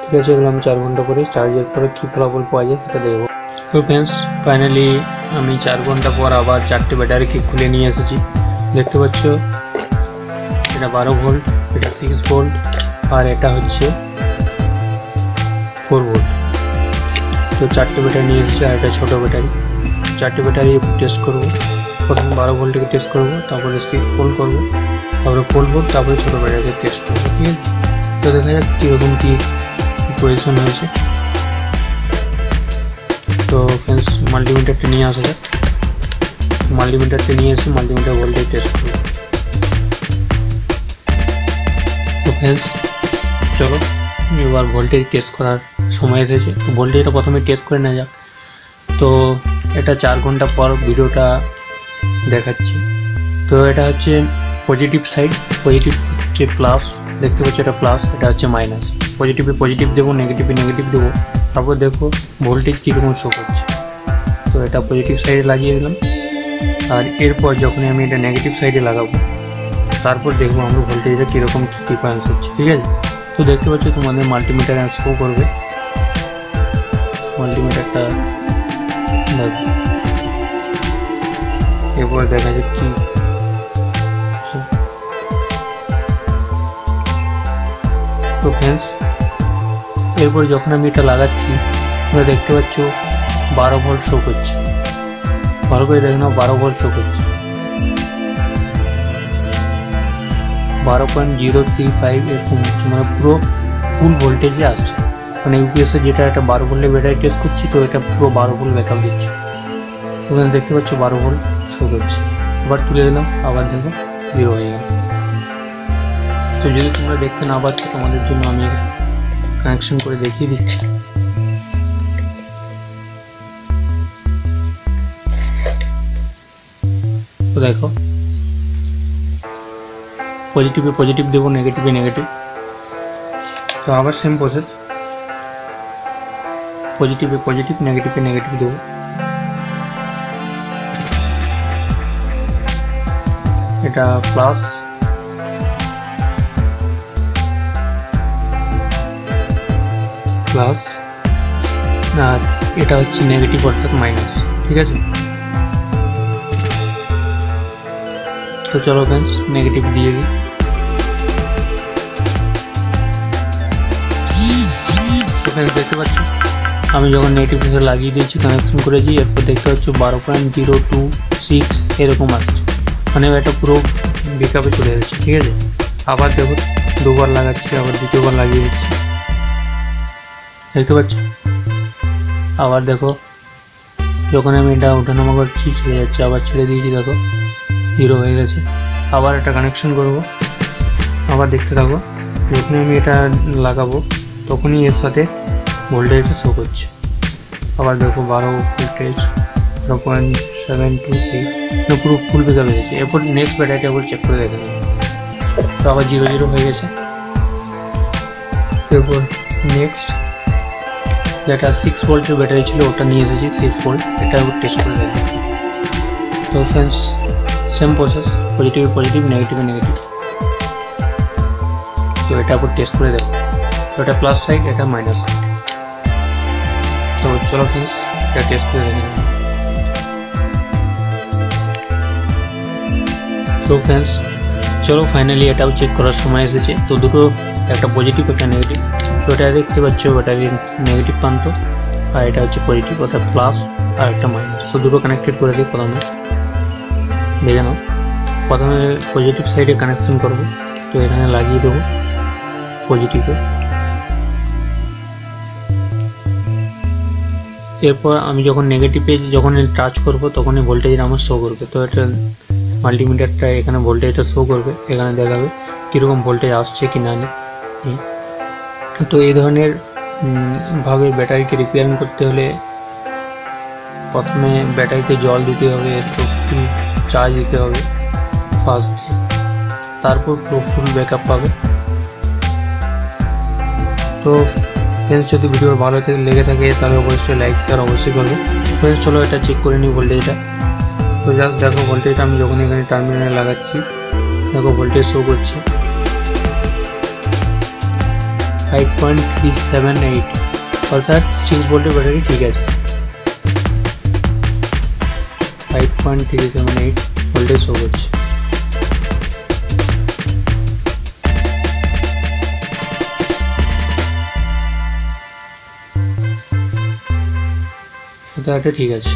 ঠিক আছে, এগুলো আমি চার ঘণ্টা পরে চার্জের পরে কী ফলাফল পাওয়া যায় সেটা দেখব। তো ফ্রেন্ডস ফাইনালি আমি চার ঘণ্টা পর আবার চারটে ব্যাটারিকে খুলে নিয়ে এসেছি। দেখতে পাচ্ছ, এটা বারো ভোল্ট এটা সিক্স ভোল্ট আর এটা হচ্ছে ফোর ভোল্ট তো চারটে ব্যাটারি নিয়ে এসেছি, আর এটা ছোটো ব্যাটারি চারটে ব্যাটারি টেস্ট করব। প্রথমে বারো ভোল্টকে টেস্ট করব, তারপরে সিক্স ভোল্ট করব, তারপরে ফোর ভোল্ট তারপরে ছোটো ব্যাটারিকে টেস্ট করব, ঠিক আছে? তো দেখা যাক কীরকম কী হয়েছে। তো ফ্রেন্ডস মাল্টিমিটারটা নিয়ে আসা যাক। মাল্টিমিটারটা নিয়ে এসে মাল্টিমিটার ভোল্টেজ টেস্ট করব। তো ফ্রেন্ডস চলো, এবার ভোল্টেজ টেস্ট করার সময় এসেছে। তো ভোল্টেজটা প্রথমে টেস্ট করে নেওয়া যাক। তো এটা চার ঘণ্টা পর ভিডিওটা দেখাচ্ছি। তো এটা হচ্ছে পজিটিভ সাইড পজিটিভ হচ্ছে প্লাস দেখতে পাচ্ছি এটা প্লাস এটা হচ্ছে মাইনাস পজিটিভে পজিটিভ দেবো নেগেটিভে নেগেটিভ দেবো, তারপর দেখো ভোল্টেজ কীরকম শো করছে তো এটা পজিটিভ সাইডে লাগিয়ে দিলাম। আর এরপর যখনই আমি এটা নেগেটিভ সাইডে লাগাবো, তারপর দেখব আমরা ভোল্টেজটা কীরকম কী ডিফারেন্স হচ্ছে, ঠিক আছে? তো দেখতে পাচ্ছ তোমাদের মাল্টিমিটার শো করবে। মাল্টিমিটারটা দেখো। এরপর দেখা যাক কি তো ফ্রেন্ডস এরপর যখন আমি এটা লাগাচ্ছি, তোমরা দেখতে পাচ্ছ বারো ভোল্ট শো করছে। ভালো করে দেখে নাও, বারো ভোল্ট শো করছে। বারো পয়েন্ট জিরো থ্রি ফাইভ এরকম মানে পুরো ফুল ভোল্টেজে আসছে। মানে ইউপিএসে যেটা একটা বারো ভোল্টের ব্যাটারি টেস্ট করছি, তো এটা পুরো বারো ভোল্ট ব্যাকআপ দিচ্ছে। তোমরা দেখতে পাচ্ছ বারো ভোল্ট শো করছে। আবার তুলে দিলাম আবার দেখো জিরো হয়ে গেল। তো যদি তোমরা দেখতে না পাচ্ছ, তোমাদের জন্য আমি কানেকশন করে দেখিয়ে দিচ্ছি। তো দেখো পজিটিভে পজিটিভ দেবো নেগেটিভে নেগেটিভ তো আবার সেম প্রসেস পজিটিভে পজিটিভ নেগেটিভে নেগেটিভ দেবো। এটা প্লাস প্লাস আর এটা হচ্ছে নেগেটিভ অর্থাৎ মাইনাস ঠিক আছে? তো চলো ফ্রেন্ডস নেগেটিভ দিয়ে দিই। ফ্রেন্ডস দেখতে পাচ্ছ? আমি যখন নেগেটিভ হিসেবে লাগিয়ে দিয়েছি কানেকশন করেছি, এরপর দেখতে পাচ্ছ বারো পয়েন্ট জিরো টু সিক্স এরকম আসছে। মানে এটা পুরো বেকআপে চলে যাচ্ছে ঠিক আছে? আবার দেখো, দুবার লাগাচ্ছি, আবার দ্বিতীয়বার লাগিয়ে দিচ্ছি। দেখতে পাচ্ছ? আবার দেখো, যখন আমি এটা ওঠানামা করছি, ছেড়ে যাচ্ছে, আবার ছেড়ে দিয়েছি, দেখো জিরো হয়ে গেছে। আবার একটা কানেকশন করব। আবার দেখতে থাকো, যখনই আমি এটা লাগাবো, তখনই এর সাথে ভোল্টেজটা শো করছে। আবার দেখো, বারো ভোল্টেজ বারো পয়েন্ট সেভেন টু এইট পুরো ফুল বেকার হয়ে গেছে। এরপর নেক্সট ব্যাটারিটা আবার চেক করে দেখে তো আবার জিরো জিরো হয়ে গেছে। এরপর নেক্সট যেটা সিক্স ভোল্টের ব্যাটারি ছিল, ওটা নিয়ে এসেছি সিক্স ভোল্ট এটা টেস্ট করে দেখি তো friends same process positive positive negative negative তো এটা একবার টেস্ট করে দেখো তো এটা প্লাস সাইড এটা মাইনাস সাইড তো চলো ফ্রেন্ডস এটা টেস্ট করে দেখে। তো ফ্রেন্ডস চলো ফাইনালি এটাও চেক করার সময় এসেছে। তো দুটো, একটা পজিটিভ একটা নেগেটিভ তো এটা দেখতে পাচ্ছ ব্যাটারির নেগেটিভ প্রান্ত আর এটা হচ্ছে পজিটিভ অর্থাৎ প্লাস আর একটা মাইনাস তো দুটো কানেক্টেড করে দিই প্রথমে। দেখে নাও। প্রথমে পজিটিভ সাইডে কানেকশন করব। তো এখানে লাগিয়ে দেবো পজিটিভে এরপর আমি যখন নেগেটিভে যখন টাচ করব, তখনই ভোল্টেজ আমার শো করবে। তো এটা মাল্টিমিটারটা এখানে ভোল্টেজটা শো করবে। এখানে দেখাবে কীরকম ভোল্টেজ আসছে কি না তো এই ধরনের ভাবে ব্যাটারিকে রিপেয়ারিং করতে হলে প্রথমে ব্যাটারিতে জল দিতে হবে ফুল চার্জ দিতে হবে ফার্স্ট তারপর পুরো ফুল ব্যাকআপ পাবে। তো ফ্রেন্ডস যদি ভিডিও ভালো থেকে, লেগে থাকে, তাহলে অবশ্যই লাইক শেয়ার অবশ্যই করবে। ফ্রেন্ডস চলো এটা চেক করে নিই ভোল্টেজটা তো জাস্ট দেখো ভোল্টেজটা আমি যখন এখানে টার্মিনালে লাগাচ্ছি, দেখো ভোল্টেজ শো করছে। Five point three seven eight অর্থাৎ সিক্স ভোল্টের ব্যাটারি ঠিক আছে। Five point three seven eight voltage show করছে এটা ঠিক আছে।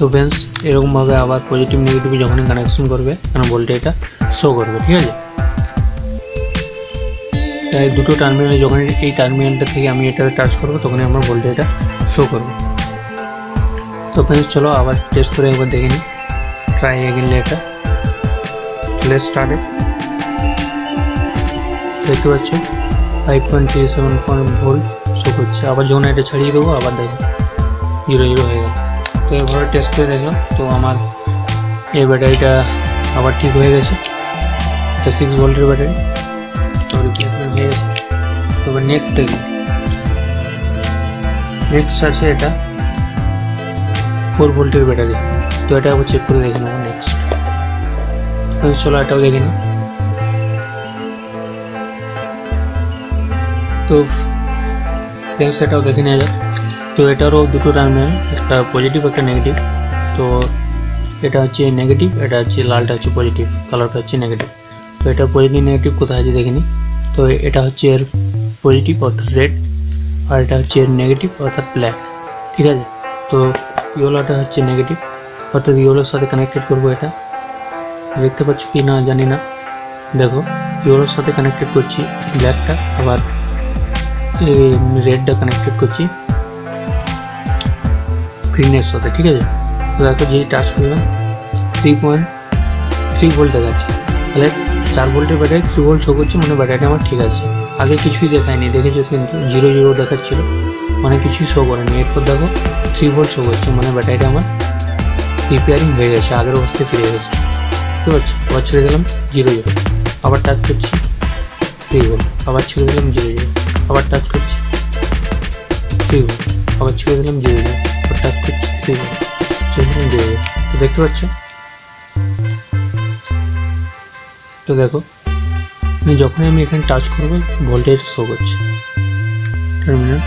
তো ফ্রেন্ডস এরকমভাবে আবার পজিটিভ নেগেটিভ যখনই কানেকশন করবে কারণ এটা শো করবে, ঠিক আছে? তাই দুটো টার্মিনাল যখন এই টার্মিনালটা থেকে আমি এটা টাচ করব, তখনই আমার বলটা এটা শো করবে। তো ফ্রেন্ডস চলো আবার টেস্ট করে একবার দেখে নিই। ট্রাই এগেন এটা লেট স্টার্টে দেখতে পাচ্ছ? Five point three seven point volt show করছে। আবার যখন এটা ছাড়িয়ে দেবো, আবার দেখো। জিরো জিরো হয়ে গেল। তো এভাবে টেস্ট করে দেখলাম। তো আমার এই ব্যাটারিটা আবার ঠিক হয়ে গেছে। এটা সিক্স ভোল্টের ব্যাটারি তো রিপ্লেসমেন্ট হয়ে গেছে? তো নেক্সট দেখি। নেক্সট আছে এটা। ফোর ভোল্টের ব্যাটারি তো এটা আবার চেক করে দেখে নেব নেক্সট চলো এটাও দেখে নিই। তো এটাও দেখে নেওয়া যাক। তো এটারও দুটো টার্মিনাল একটা পজিটিভ একটা নেগেটিভ তো এটা হচ্ছে নেগেটিভ এটা হচ্ছে লালটা হচ্ছে পজিটিভ কালারটা হচ্ছে নেগেটিভ তো এটা পজিটিভ নেগেটিভ কোথায় আছে দেখিনি তো এটা হচ্ছে এর পজিটিভ অর্থাৎ রেড আর এটা হচ্ছে এর নেগেটিভ অর্থাৎ ব্ল্যাক ঠিক আছে? তো ইয়োলোটা হচ্ছে নেগেটিভ অর্থাৎ ইয়োলোর সাথে কানেক্টেড করব এটা। দেখতে পাচ্ছ কি না জানি না। দেখো, ইয়োলোর সাথে কানেক্টেড করছি ব্ল্যাকটা আবার রেডটা কানেক্টেড করছি। গ্রিনের সাথে ঠিক আছে? তো দেখো যেই টাচ করলাম থ্রি পয়েন্ট থ্রি ভোল্ট দেখাচ্ছে। তাহলে চার ভোল্টের ব্যাটারি থ্রি ভোল্ট শো করছে মানে ব্যাটারিটা আমার ঠিক আছে। আগে কিছুই দেখায়নি, দেখেছ কিন্তু জিরো জিরো দেখাচ্ছিলো মানে কিছুই শো করেনি। এরপর দেখো থ্রি ভোল্ট শো করছে মানে ব্যাটারিটা আমার রিপেয়ারিং হয়ে গেছে, আগের অবস্থায় ফিরে গেছে। ঠিক আছে আবার ছেড়ে দিলাম জিরো জিরো আবার টাচ করছি থ্রি ভোল্ট আবার ছেড়ে দিলাম জিরো জিরো আবার টাচ করছি থ্রি ভোল্ট আবার ছেড়ে দিলাম জিরো জিরো দেখতে পাচ্ছ? তো দেখো যখনই আমি এখানে টাচ করব ভোল্টেজ শো করছে। টার্মিনাল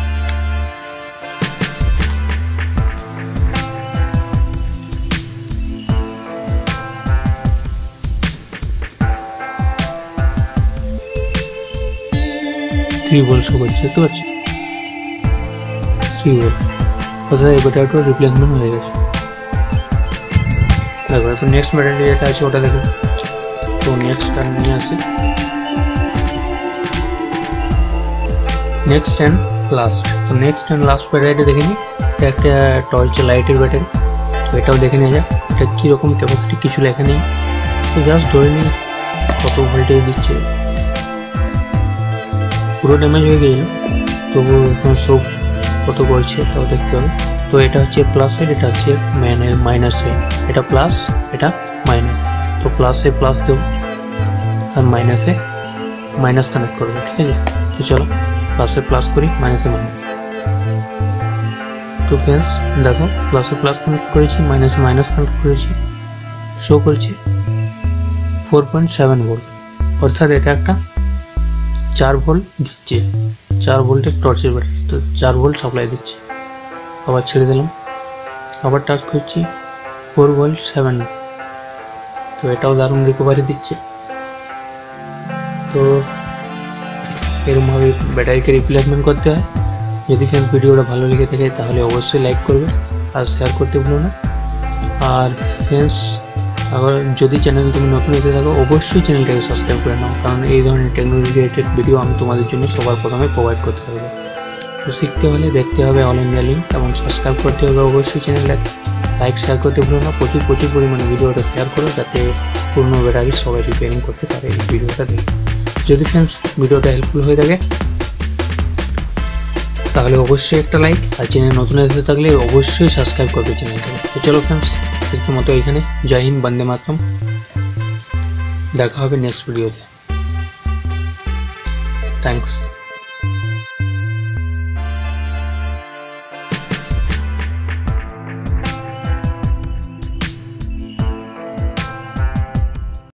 থ্রি ভোল্ট শো করছে? দেখতে পাচ্ছি? থ্রি ভোল্ট অর্থাৎ এই ব্যাটারিটার রিপ্লেসমেন্ট হয়ে গেছে দেখো এরপর নেক্সট ব্যাটারি যেটা আছে ওটা দেখো তো নেক্সট আর নিয়ে আসি নেক্সট অ্যান্ড লাস্ট তো নেক্সট অ্যান্ড লাস্ট ব্যাটারিটা দেখে নিই এটা একটা টর্চ লাইটের ব্যাটারি তো এটাও দেখে নেওয়া যাক এটা কীরকম ক্যাপাসিটি কিছু লেখা নেই তো জাস্ট ধরে নিই কত ভোল্টেজ দিচ্ছে পুরো ড্যামেজ হয়ে গেছিল তবু সব কত বলছে তাও দেখতে হবে। তো এটা হচ্ছে প্লাস সাইড এটা হচ্ছে মাইনাস এটা প্লাস এটা মাইনাস তো প্লাসে প্লাস দেবো আর মাইনাসে মাইনাস কানেক্ট করব, ঠিক আছে? তো চলো প্লাসে প্লাস করি মাইনাসে মাইনাস তো ফ্রেন্ডস দেখো প্লাসে প্লাস কানেক্ট করেছি মাইনাসে মাইনাস কানেক্ট করেছি। শো করছে। ফোর পয়েন্ট সেভেন ভোল্ট অর্থাৎ এটা একটা চার ভোল্ট দিচ্ছে। চার ভোল্টের টর্চের ব্যাটারি তো চার ভোল্ট সাপ্লাই দিচ্ছে। আবার ছেড়ে দিলাম। আবার টাচ করছি ফোর ভোল্ট সেভেন তো এটাও দারুণ রিকভারি দিচ্ছে। তো এরকমভাবে ব্যাটারিকে রিপ্লেসমেন্ট করতে হয়। যদি ফ্রেন্ডস ভিডিওটা ভালো লেগে থাকে তাহলে অবশ্যই লাইক করবে আর শেয়ার করতে ভুলো না। আর ফ্রেন্ডস আবার যদি চ্যানেল তুমি নতুন এসে থাকো, অবশ্যই চ্যানেলটাকে সাবস্ক্রাইব করে নাও। কারণ এই ধরনের টেকনোলজি রিলেটেড ভিডিও আমি তোমাদের জন্য সবার প্রথমে প্রোভাইড করতে পারব তো শিখতে হলে দেখতে হবে অল ইন্ডিয়া লিঙ্ক এবং সাবস্ক্রাইব করতে হবে অবশ্যই চ্যানেলটা লাইক শেয়ার করতে ভুলো না, প্রচুর প্রচুর পরিমাণে ভিডিওটা শেয়ার করো যাতে পুরনো ব্যাটারি সবাই রিপেয়ারিং করতে পারে এই ভিডিওটা দেখে। যদি ফ্রেন্ডস ভিডিওটা হেল্পফুল হয়ে থাকে, তাহলে অবশ্যই একটা লাইক আর চ্যানেল নতুন এসে থাকলে অবশ্যই সাবস্ক্রাইব করবে চ্যানেলটাকে তো চলো ফ্রেন্ডস আজকের মতো এখানে জয় হিন্দ বন্দে মাতরম। দেখা হবে নেক্সট ভিডিওতে থ্যাংকস